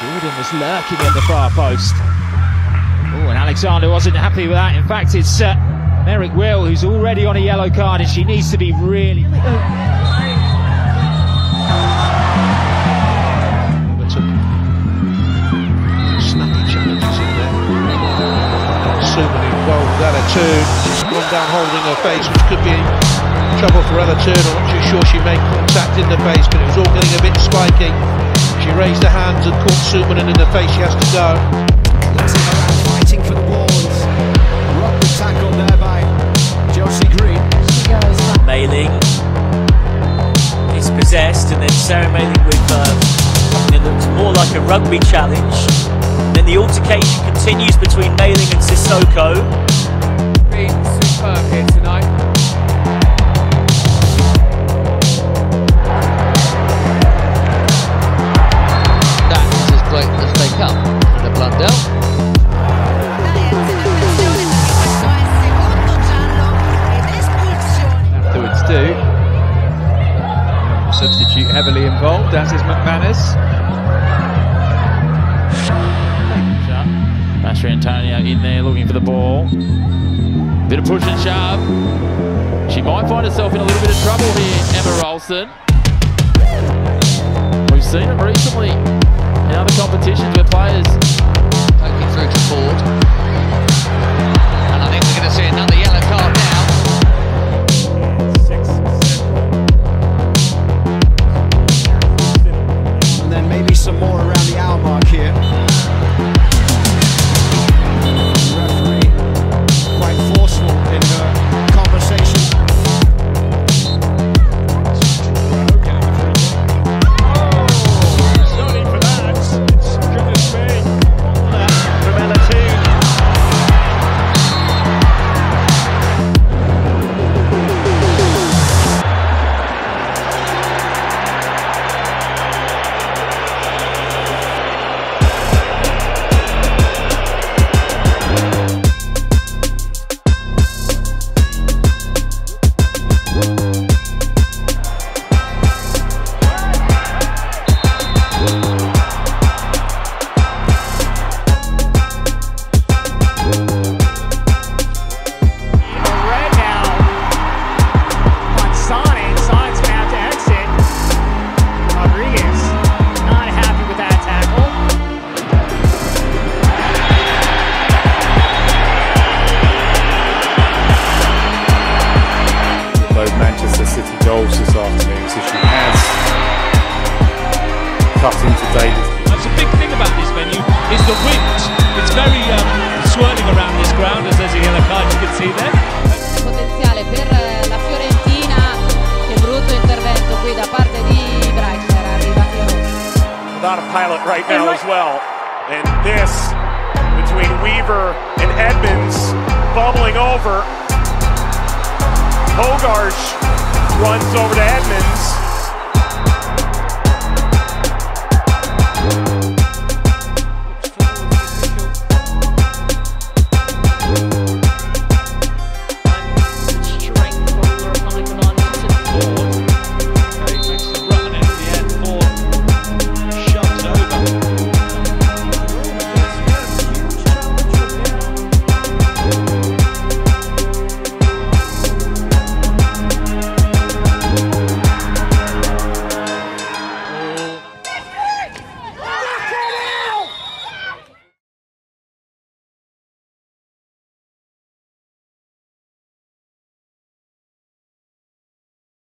Jordan was lurking at the far post. Oh, and Alexander wasn't happy with that. In fact, it's uh, Merrick Will who's already on a yellow card, and she needs to be really. Snappy challenges in there. Suman involved with Ella Toone. She's gone down holding her face, which could be trouble for Ella Toone. I'm not too sure she made contact in the face, but it was all getting a bit spiky. She raised her hands and caught Superman in the face. She has to go. fighting for the balls. Rock the tackle there by Josie Green. Mayling is possessed, and then Sarah Mayling with uh, something that looks more like a rugby challenge. Then the altercation continues between Mayling and Sissoko. Been superb here tonight. Substitute heavily involved, as is McManus. Master Antonio in there looking for the ball. Bit of push and shove. She might find herself in a little bit of trouble here, Emma Ralston. We've seen it recently in other competitions where players Poking through to Ford. Goals this afternoon, so she has cut into Davis. That's a big thing about this venue is the wind. It's very um, swirling around this ground as there's a yellow card you can see there. potenziale per la Fiorentina che brutto intervento qui da parte di Drexler arrivati a Rossi Without a pilot right now as well. And this between Weaver and Edmonds bubbling over. Hogarth runs over to Edmonds.